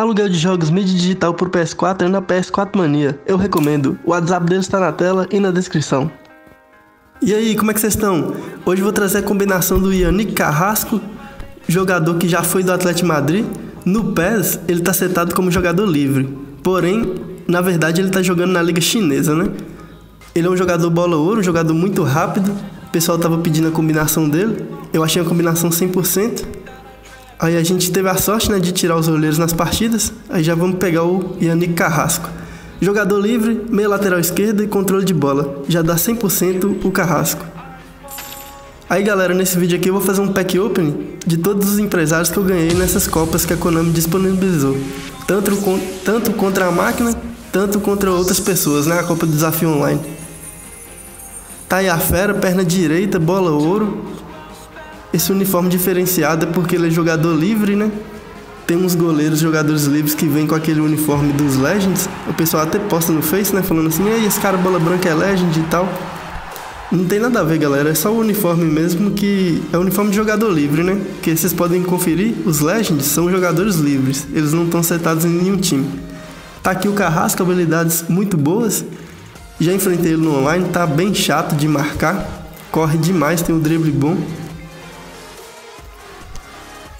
Aluguel de jogos mídia digital por PS4 é na PS4 Mania. Eu recomendo. O WhatsApp deles está na tela e na descrição. E aí, como é que vocês estão? Hoje vou trazer a combinação do Yannick Carrasco, jogador que já foi do Atlético Madrid. No PES, ele está setado como jogador livre. Porém, na verdade, ele está jogando na liga chinesa, né? Ele é um jogador bola ouro, um jogador muito rápido. O pessoal estava pedindo a combinação dele. Eu achei a combinação 100%. Aí a gente teve a sorte né, de tirar os olheiros nas partidas. Aí já vamos pegar o Yannick Carrasco. Jogador livre, meia lateral esquerda e controle de bola. Já dá 100% o Carrasco. Aí galera, nesse vídeo aqui eu vou fazer um pack opening de todos os empresários que eu ganhei nessas copas que a Konami disponibilizou. Tanto, tanto contra a máquina, tanto contra outras pessoas, né? A Copa do Desafio Online. Tá aí a fera, perna direita, bola ouro, esse uniforme diferenciado é porque ele é jogador livre, né? Tem uns goleiros, jogadores livres que vêm com aquele uniforme dos Legends. O pessoal até posta no Face, né? Falando assim, ei, esse cara bola branca é Legend e tal. Não tem nada a ver, galera. É só o uniforme mesmo que é o uniforme de jogador livre, né? Que vocês podem conferir, os Legends são jogadores livres. Eles não estão setados em nenhum time. Tá aqui o Carrasco, habilidades muito boas. Já enfrentei ele no online, tá bem chato de marcar. Corre demais, tem um drible bom.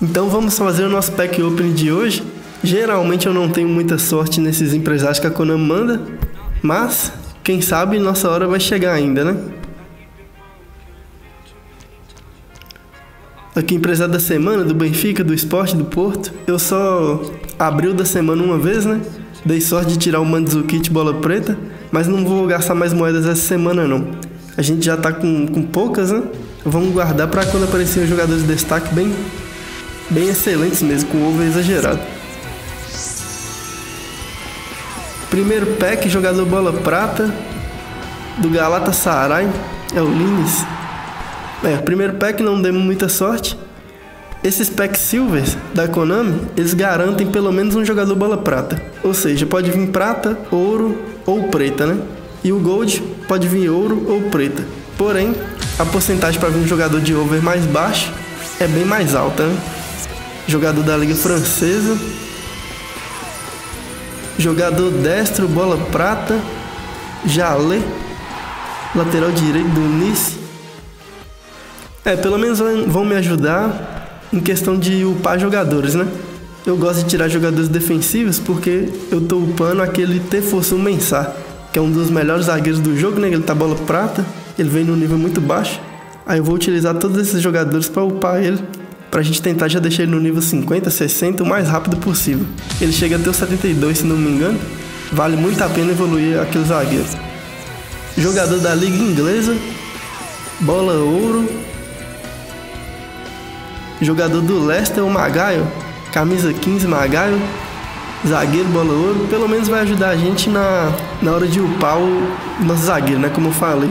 Então vamos fazer o nosso pack open de hoje. Geralmente eu não tenho muita sorte nesses empresários que a Konami manda, mas quem sabe nossa hora vai chegar ainda, né? Aqui empresário da semana, do Benfica, do Esporte, do Porto. Eu só abri o da semana uma vez, né? Dei sorte de tirar o Mandzukic bola preta, mas não vou gastar mais moedas essa semana não. A gente já tá com, com poucas, né? Vamos guardar para quando aparecer os jogadores de destaque bem bem excelentes mesmo, com over exagerado. Primeiro pack, jogador bola prata do Galatasaray, é o Lines. É, primeiro pack não deu muita sorte. Esses packs silvers da Konami, eles garantem pelo menos um jogador bola prata. Ou seja, pode vir prata, ouro ou preta, né? E o gold pode vir ouro ou preta. Porém, a porcentagem para vir um jogador de over mais baixo é bem mais alta, né? Jogador da Liga Francesa, jogador destro, bola prata, Jalé, lateral direito do Nice. É, pelo menos vão me ajudar em questão de upar jogadores, né? Eu gosto de tirar jogadores defensivos porque eu tô upando aquele Tefosu Mensah, que é um dos melhores zagueiros do jogo, né? Ele tá bola prata, ele vem num nível muito baixo. Aí eu vou utilizar todos esses jogadores para upar ele pra gente tentar já deixar ele no nível 50, 60 o mais rápido possível. Ele chega até o 72, se não me engano. Vale muito a pena evoluir aquele zagueiro. Jogador da Liga Inglesa, bola ouro. Jogador do Leicester, o Magaio, camisa 15 Magaio, zagueiro, bola ouro. Pelo menos vai ajudar a gente na, na hora de upar o nosso zagueiro, né? Como eu falei.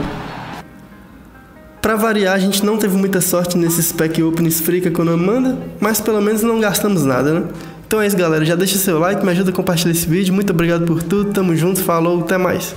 Para variar, a gente não teve muita sorte nesses spec openings free que a Konami manda, mas pelo menos não gastamos nada, né? Então é isso, galera. Já deixa seu like, me ajuda a compartilhar esse vídeo. Muito obrigado por tudo. Tamo junto, falou, até mais.